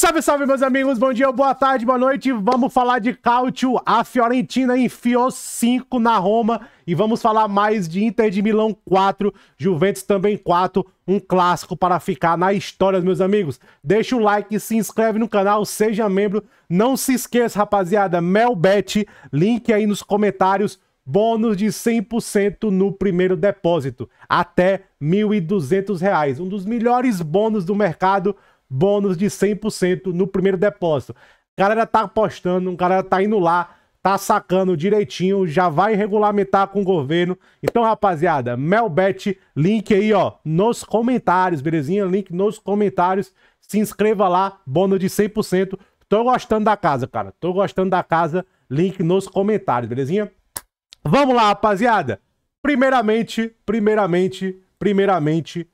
Salve, salve, meus amigos. Bom dia, boa tarde, boa noite. Vamos falar de Cáutio. A Fiorentina enfiou 5 na Roma. E vamos falar mais de Inter de Milão 4, Juventus também 4. Um clássico para ficar na história, meus amigos. Deixa o like, se inscreve no canal, seja membro. Não se esqueça, rapaziada, Melbet, link aí nos comentários. Bônus de 100% no primeiro depósito, até R$ 1.200. Um dos melhores bônus do mercado bônus de 100% no primeiro depósito. Galera tá apostando, galera tá indo lá, tá sacando direitinho, já vai regulamentar com o governo. Então, rapaziada, Melbet, link aí, ó, nos comentários, belezinha? Link nos comentários. Se inscreva lá, bônus de 100%. Tô gostando da casa, cara. Tô gostando da casa. Link nos comentários, belezinha? Vamos lá, rapaziada. Primeiramente, primeiramente, primeiramente,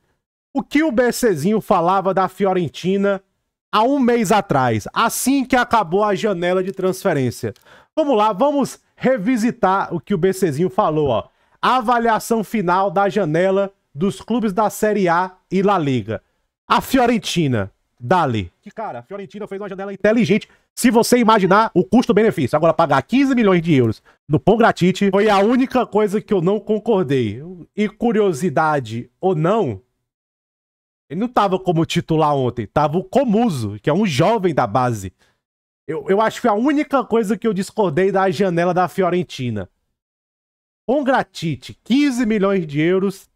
o que o BCzinho falava da Fiorentina há um mês atrás, assim que acabou a janela de transferência. Vamos lá, vamos revisitar o que o BCzinho falou, ó. A avaliação final da janela dos clubes da Série A e La Liga. A Fiorentina, dali. Que cara, a Fiorentina fez uma janela inteligente. Se você imaginar o custo-benefício, agora pagar 15 milhões de euros no Pão Gratite foi a única coisa que eu não concordei. E curiosidade ou não, ele não tava como titular ontem, tava o Comuso, que é um jovem da base. Eu, eu acho que a única coisa que eu discordei da janela da Fiorentina. Com Gratite, 15 milhões de euros,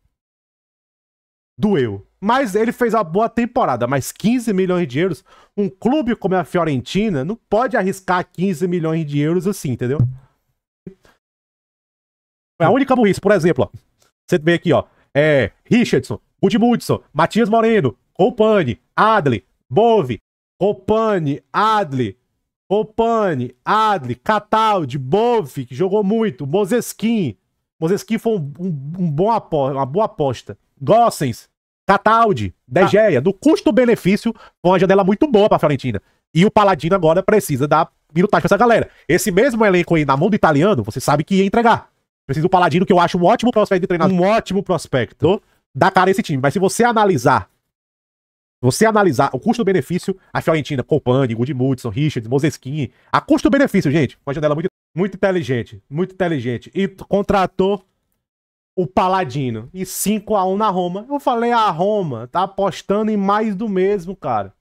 doeu. Mas ele fez uma boa temporada, mas 15 milhões de euros, um clube como a Fiorentina não pode arriscar 15 milhões de euros assim, entendeu? É a única burrice, por exemplo, ó. Você vê aqui, ó. É, Richardson, Gudmundson, Matias Moreno, Colpani, Adli, Bove, Colpani, Adli, Colpani, Adli, Cataldi, Bove, que jogou muito, Mozeskin. Mozeskin foi um, um, um bom aposta, uma boa aposta. Gossens, Cataldi, Degeia. Ah. Do custo-benefício, foi uma janela muito boa pra Fiorentina. E o Paladino agora precisa dar minutagem pra essa galera. Esse mesmo elenco aí na mão do italiano, você sabe que ia entregar. Precisa do Paladino, que eu acho um ótimo prospecto de treinador. Um ótimo prospecto dá cara a esse time. Mas se você analisar, você analisar o custo-benefício, a Fiorentina, Colpani, Goodmundson, Richards, Moseskin, a custo-benefício, gente, uma janela muito, muito inteligente, muito inteligente. E contratou o Paladino. E 5 a 1 na Roma. Eu falei, a Roma tá apostando em mais do mesmo, cara.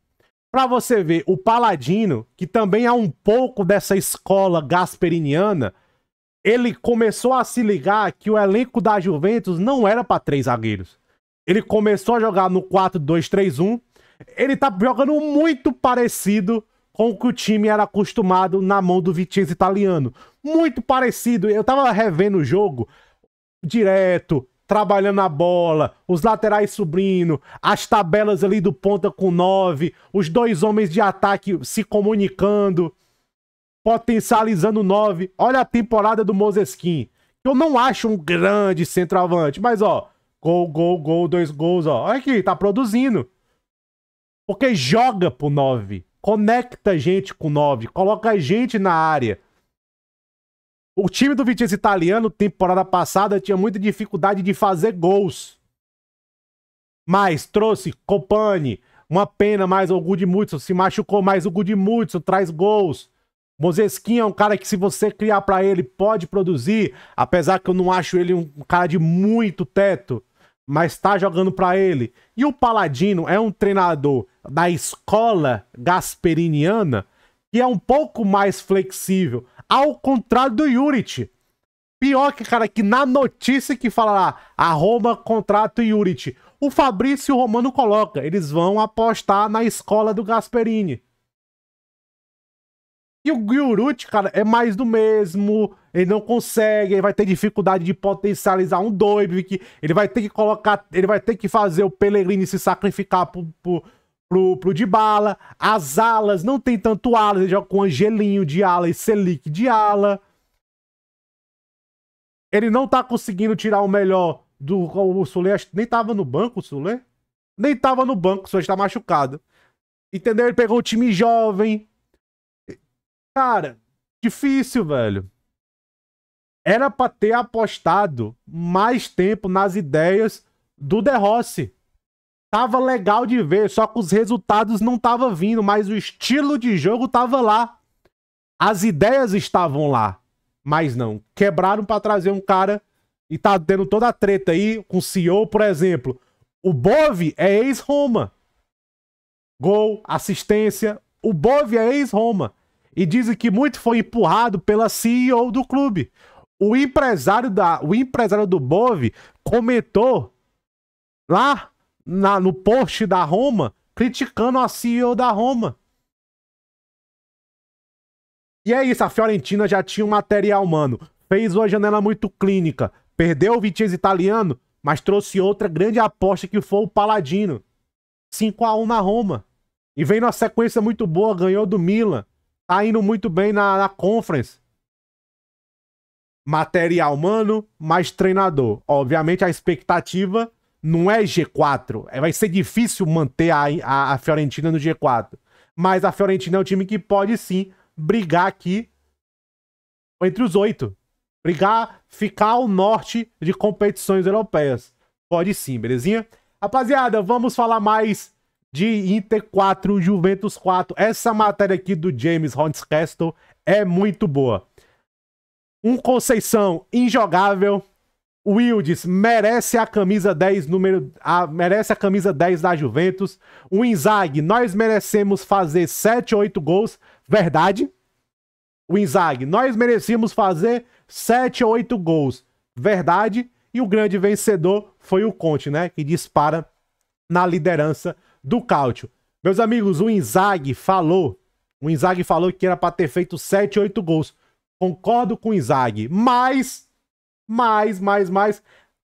Pra você ver, o Paladino, que também é um pouco dessa escola gasperiniana, ele começou a se ligar que o elenco da Juventus não era para três zagueiros. Ele começou a jogar no 4-2-3-1. Ele tá jogando muito parecido com o que o time era acostumado na mão do Vicenzo italiano. Muito parecido. Eu tava revendo o jogo direto, trabalhando a bola, os laterais subindo, as tabelas ali do ponta com 9, os dois homens de ataque se comunicando, potencializando 9. Olha a temporada do Moseskin. Eu não acho um grande centroavante, mas ó, Gol, gol, gol, dois gols, ó. Olha aqui, tá produzindo. Porque joga pro 9. Conecta gente com 9. Coloca gente na área. O time do Vicenzo italiano, temporada passada, tinha muita dificuldade de fazer gols. Mas trouxe Copani, uma pena mais o Gudmundson, se machucou mais o Gudmundson, traz gols. Mozesquinha é um cara que se você criar para ele pode produzir, apesar que eu não acho ele um cara de muito teto mas tá jogando para ele. E o Paladino é um treinador da escola gasperiniana que é um pouco mais flexível, ao contrário do Juric. Pior que, cara, que na notícia que fala lá, a Roma contrata o Juric, o Fabrício Romano coloca, eles vão apostar na escola do Gasperini. E o Gyurut, cara, é mais do mesmo. Ele não consegue, ele vai ter dificuldade de potencializar um Doibvik. Ele vai ter que colocar, ele vai ter que fazer o Pellegrini se sacrificar pro, pro, pro, pro. As alas, não tem tanto alas, ele joga com Angelinho de ala e Selic de ala. Ele não tá conseguindo tirar o melhor do o Sule, nem tava no banco o Sule. Nem tava no banco, o Sule está machucado. Entendeu? Ele pegou um time jovem, Cara, difícil, velho. Era pra ter apostado mais tempo nas ideias do De Rossi. tava legal de ver, só que os resultados não tava vindo, mas o estilo de jogo tava lá. As ideias estavam lá, mas não. Quebraram para trazer um cara e tá tendo toda a treta aí com o CEO, por exemplo. O Bove é ex-Roma. Gol, assistência. O Bove é ex-Roma. E dizem que muito foi empurrado pela CEO do clube. O empresário, da, o empresário do Bove comentou lá na, no post da Roma, criticando a CEO da Roma. E é isso, a Fiorentina já tinha um material, mano. Fez uma janela muito clínica. Perdeu o Vitinho italiano, mas trouxe outra grande aposta que foi o Paladino. 5 a 1 na Roma. E vem numa sequência muito boa, ganhou do Milan. Tá indo muito bem na, na Conference. Material humano, mais treinador. Obviamente a expectativa não é G4. É, vai ser difícil manter a, a, a Fiorentina no G4. Mas a Fiorentina é um time que pode sim brigar aqui entre os oito. Brigar, ficar ao norte de competições europeias. Pode sim, belezinha? Rapaziada, vamos falar mais de Inter 4, Juventus 4. Essa matéria aqui do James Hornscastle é muito boa. Um Conceição injogável. Wildes merece a camisa 10 número a, merece a camisa 10 da Juventus. O Inzaghi, nós merecemos fazer 7 ou 8 gols, verdade? O Inzaghi, nós merecíamos fazer 7 ou 8 gols, verdade? E o grande vencedor foi o Conte, né, que dispara na liderança do Cáutio. Meus amigos, o Inzaghi falou, o Inzaghi falou que era para ter feito 7, 8 gols. Concordo com o Inzaghi, mas, mais, mais, mais,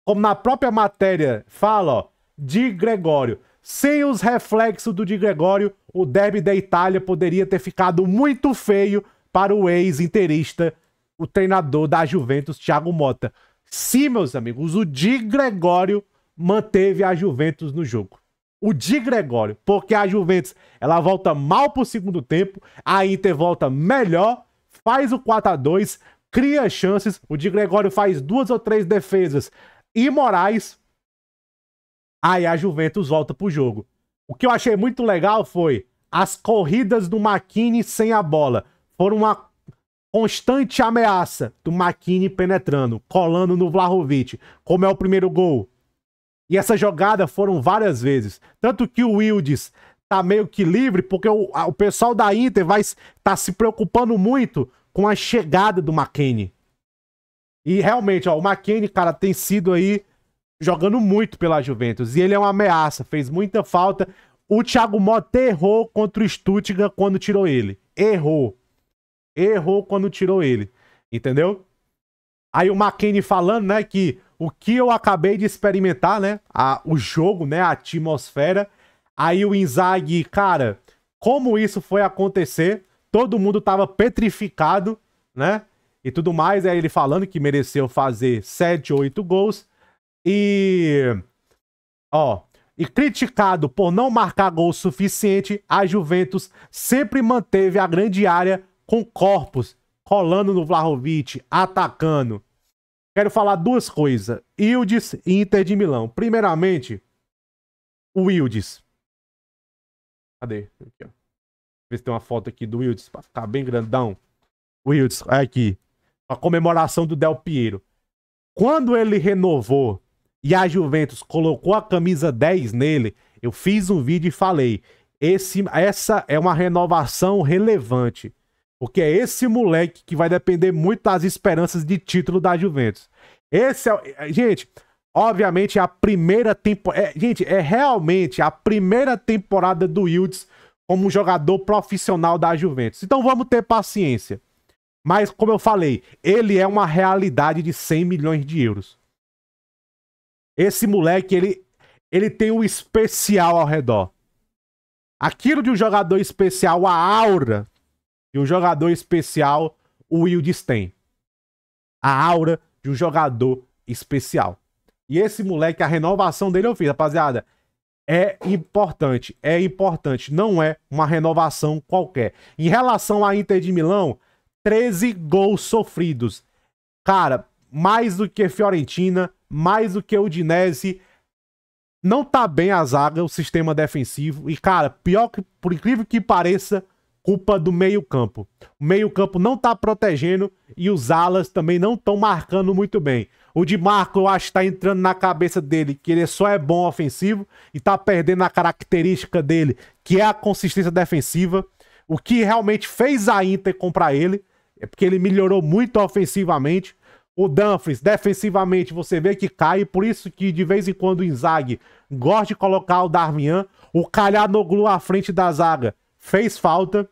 como na própria matéria fala, ó, de Gregório. Sem os reflexos do Di Gregório, o derby da Itália poderia ter ficado muito feio para o ex-interista, o treinador da Juventus, Thiago Mota. Sim, meus amigos, o Di Gregório manteve a Juventus no jogo o Di Gregório, porque a Juventus ela volta mal pro segundo tempo, a Inter volta melhor, faz o 4 a 2 cria chances, o Di Gregório faz duas ou três defesas imorais, aí a Juventus volta pro jogo. O que eu achei muito legal foi as corridas do Makini sem a bola. Foram uma constante ameaça do Makini penetrando, colando no Vlahovic, como é o primeiro gol. E essa jogada foram várias vezes. Tanto que o Wildes tá meio que livre, porque o, o pessoal da Inter vai tá se preocupando muito com a chegada do McKennie. E realmente, ó, o McKennie, cara, tem sido aí jogando muito pela Juventus. E ele é uma ameaça, fez muita falta. O Thiago Mota errou contra o Stuttgart quando tirou ele. Errou. Errou quando tirou ele. Entendeu? Aí o McKennie falando, né, que o que eu acabei de experimentar, né? A, o jogo, né? A atmosfera. Aí o Inzaghi, cara, como isso foi acontecer? Todo mundo tava petrificado, né? E tudo mais. Aí ele falando que mereceu fazer 7 ou 8 gols. E. Ó. E criticado por não marcar gol suficiente, a Juventus sempre manteve a grande área com corpos, colando no Vlahovic, atacando. Quero falar duas coisas. Ildes e Inter de Milão. Primeiramente, o Ildes. Cadê? Aqui, ó. Ver se tem uma foto aqui do Ildes pra ficar bem grandão. O olha aqui. A comemoração do Del Piero. Quando ele renovou e a Juventus colocou a camisa 10 nele, eu fiz um vídeo e falei: esse, essa é uma renovação relevante. Porque é esse moleque que vai depender muito das esperanças de título da Juventus. Esse é. é gente, obviamente é a primeira temporada. É, gente, é realmente a primeira temporada do Yildiz como jogador profissional da Juventus. Então vamos ter paciência. Mas, como eu falei, ele é uma realidade de 100 milhões de euros. Esse moleque, ele, ele tem um especial ao redor. Aquilo de um jogador especial, a aura de um jogador especial, o Wildes tem. A aura de um jogador especial. E esse moleque, a renovação dele eu fiz, rapaziada. É importante, é importante. Não é uma renovação qualquer. Em relação à Inter de Milão, 13 gols sofridos. Cara, mais do que Fiorentina, mais do que Udinese. Não tá bem a zaga, o sistema defensivo. E, cara, pior que, por incrível que pareça, culpa do meio-campo. O meio-campo não tá protegendo e os alas também não estão marcando muito bem. O de Marco, eu acho que tá entrando na cabeça dele que ele só é bom ofensivo e tá perdendo a característica dele, que é a consistência defensiva. O que realmente fez a Inter comprar ele é porque ele melhorou muito ofensivamente. O Dumfries, defensivamente, você vê que cai, por isso que de vez em quando o Inzaghi gosta de colocar o Darmian. O Calhanoglu à frente da zaga fez falta.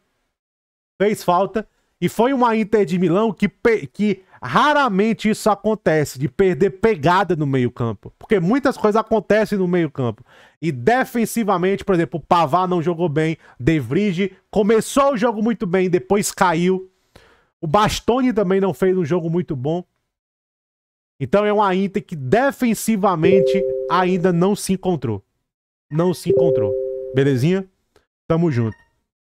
Fez falta. E foi uma Inter de Milão que, que raramente isso acontece, de perder pegada no meio-campo. Porque muitas coisas acontecem no meio-campo. E defensivamente, por exemplo, o Pavar não jogou bem, De Vrij começou o jogo muito bem, depois caiu. O Bastoni também não fez um jogo muito bom. Então é uma Inter que defensivamente ainda não se encontrou. Não se encontrou. Belezinha? Tamo junto.